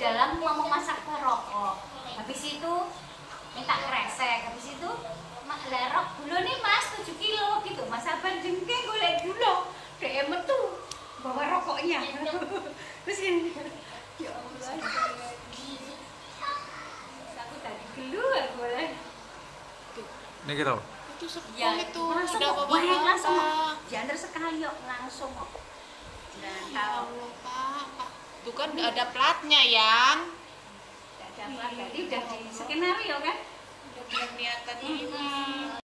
dalam mau memasak rokok habis itu minta kresek. Habis itu mak lerok dulu nih mas 7 kilo gitu. Mas sabar jengking golek dulu dia metu bawa rokoknya. Terus ini ya Allah aku tadi keluar boleh Ini gitu. Itu sepuh ya itu. langsung Udah kok bapak weh, langsung diantar sekali yuk langsung kok dan Ya kalau Allah, Pak. Itu kan ada platnya, Yang. tidak ada apa berarti udah di skenario kan Udah niatan ini.